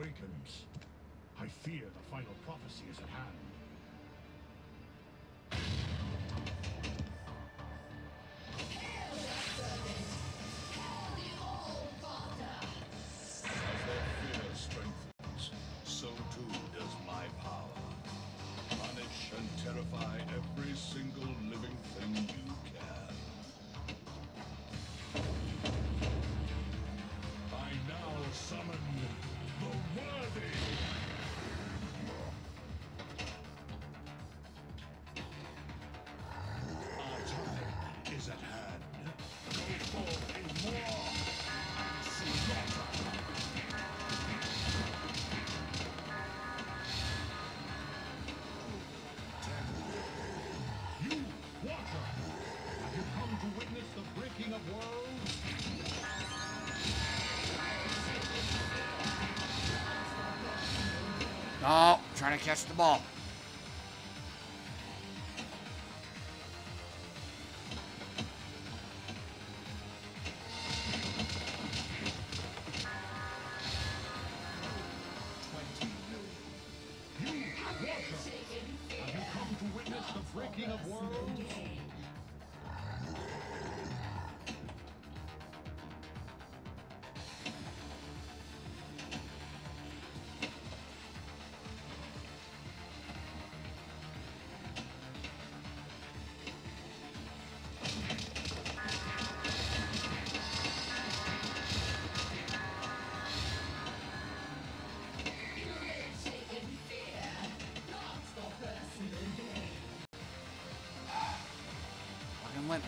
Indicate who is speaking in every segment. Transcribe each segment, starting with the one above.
Speaker 1: awakens. I fear the final prophecy is at hand.
Speaker 2: trying to catch the ball.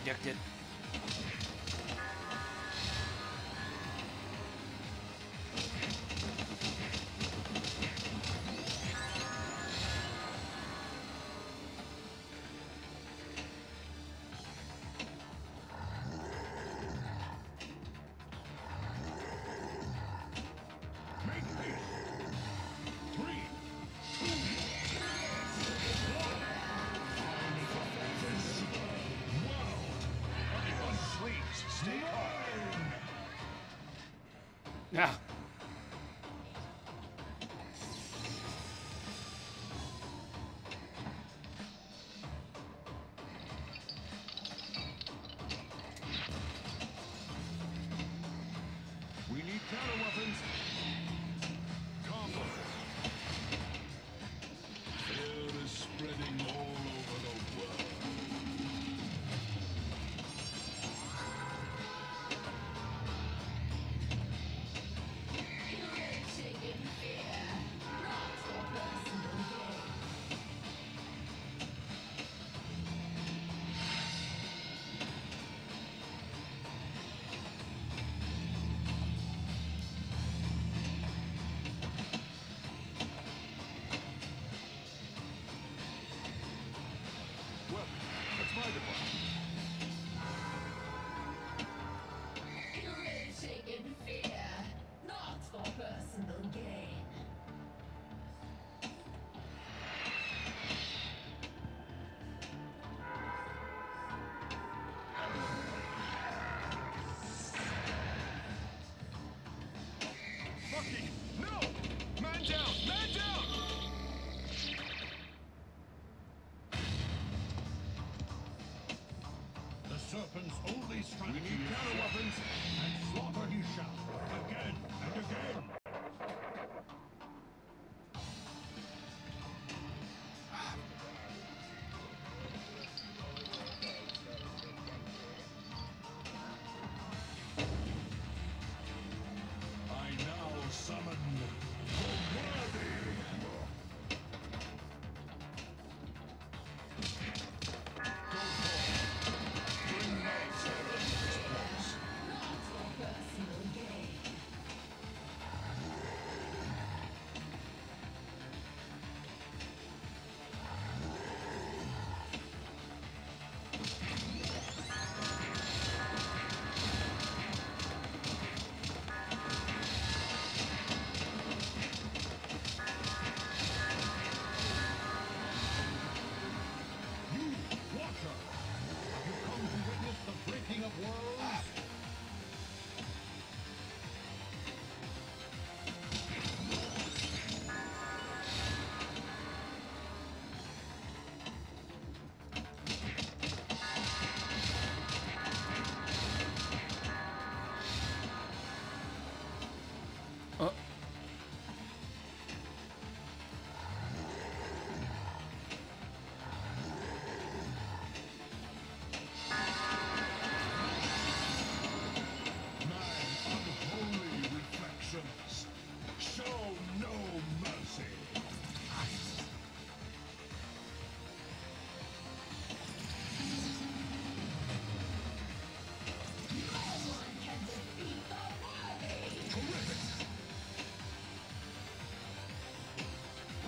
Speaker 1: addicted. Thank you.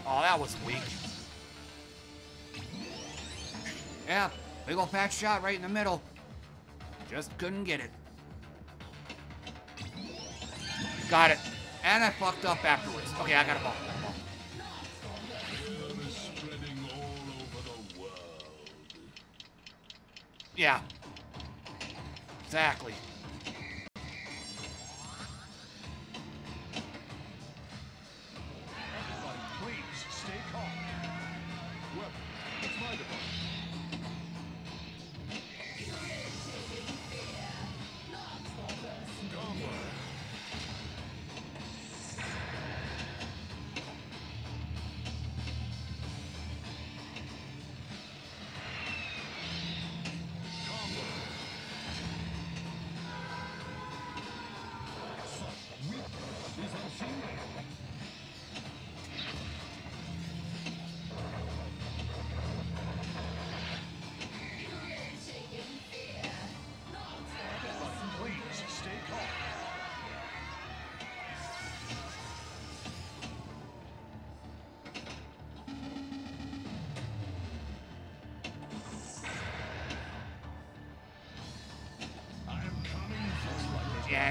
Speaker 1: Oh, that was weak. Yeah, big ol' fat shot right in the middle. Just couldn't get it. Got it. And I fucked up afterwards. Okay, I got a ball. Got a ball. Yeah. Exactly.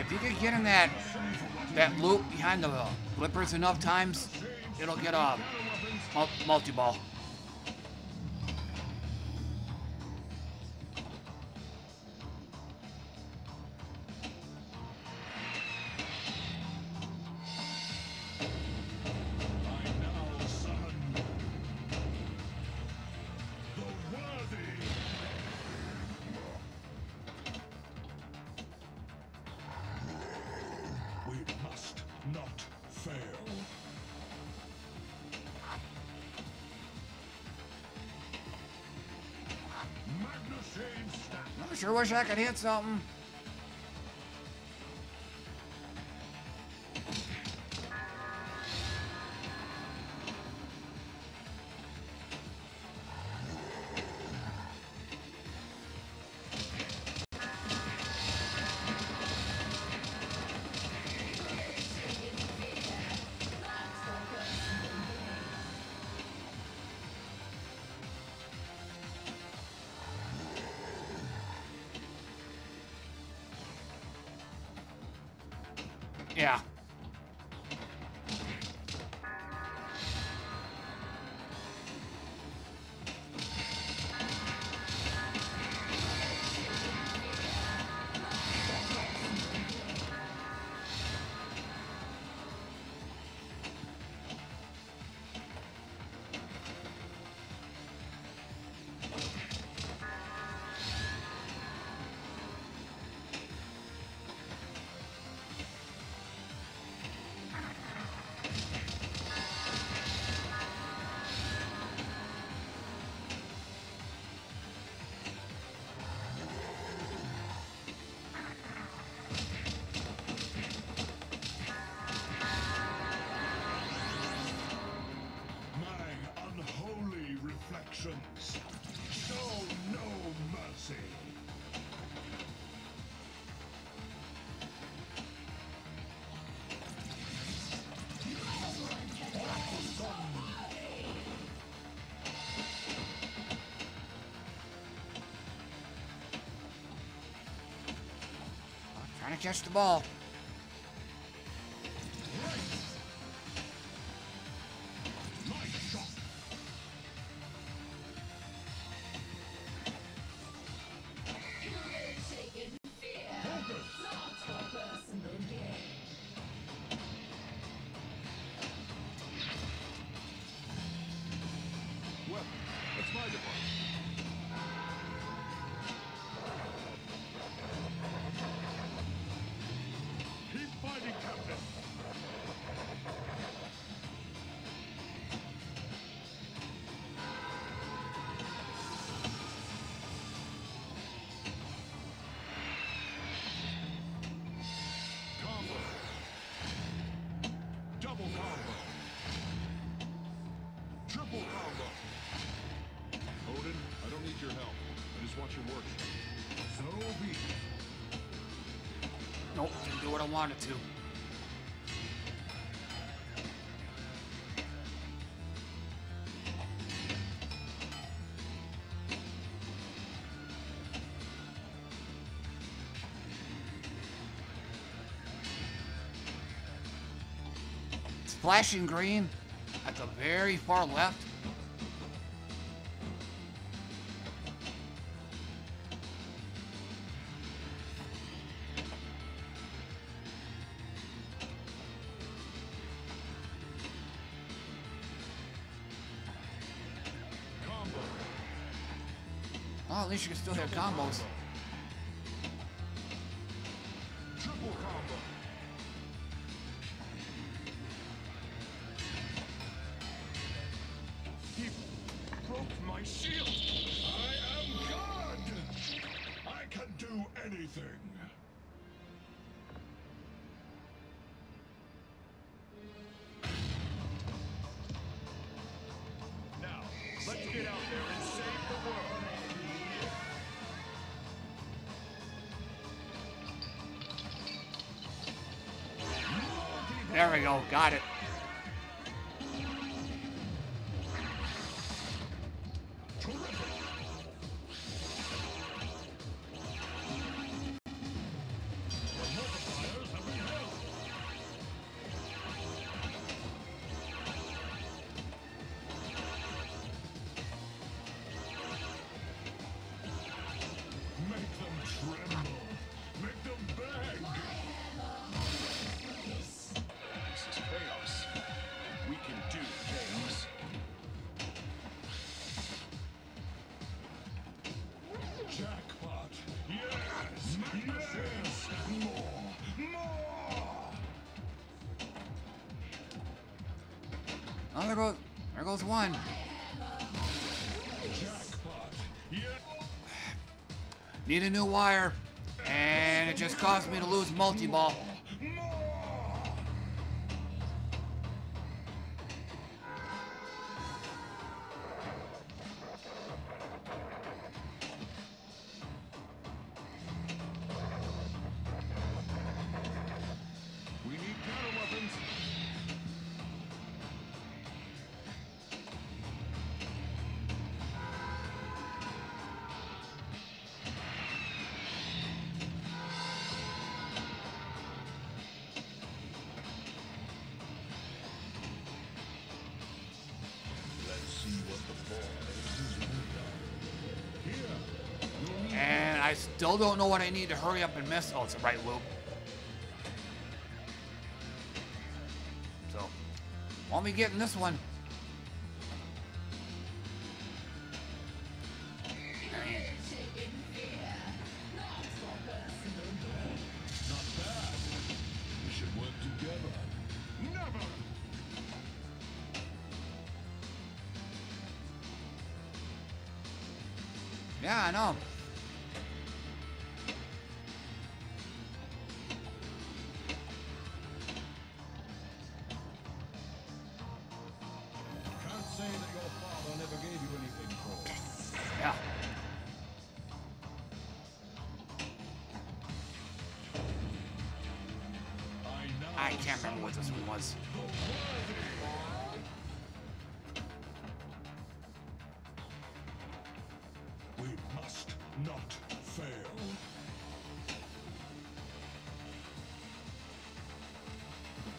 Speaker 1: If you could get in that that loop behind the flippers enough times, it'll get a multi-ball. Sure wish I could hit something. Yeah. Catch the ball. have wanted to. It's flashing green at the very far left least you can still hit combos.
Speaker 3: Triple combo. He broke my shield.
Speaker 4: I am God! I can do anything.
Speaker 3: There
Speaker 1: we go. Got it. There goes, there goes one. Need a new wire. And it just caused me to lose multi-ball. And I still don't know what I need to hurry up and miss. Oh, it's a right loop. So, won't be getting this one. Was.
Speaker 4: We must not fail.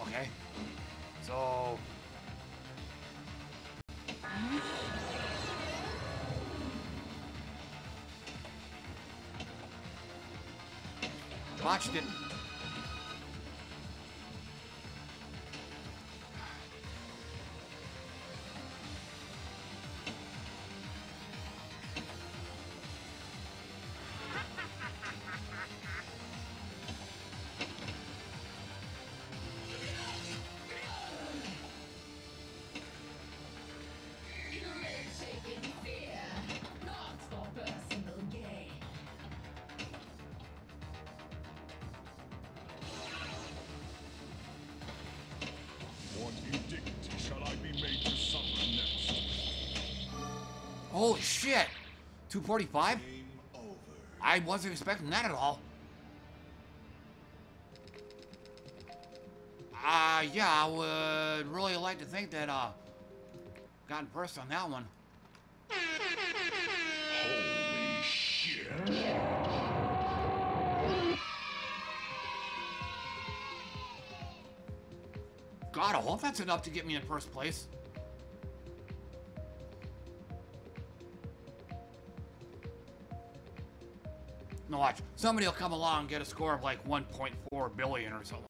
Speaker 1: Okay. So. Watched it. Shit! 245? I wasn't expecting that at all. Uh, yeah, I would really like to think that, uh, gotten first on that one.
Speaker 4: Holy shit. God, I hope that's enough to get me in first place. Watch. Somebody will come along and get a score of like 1.4 billion or something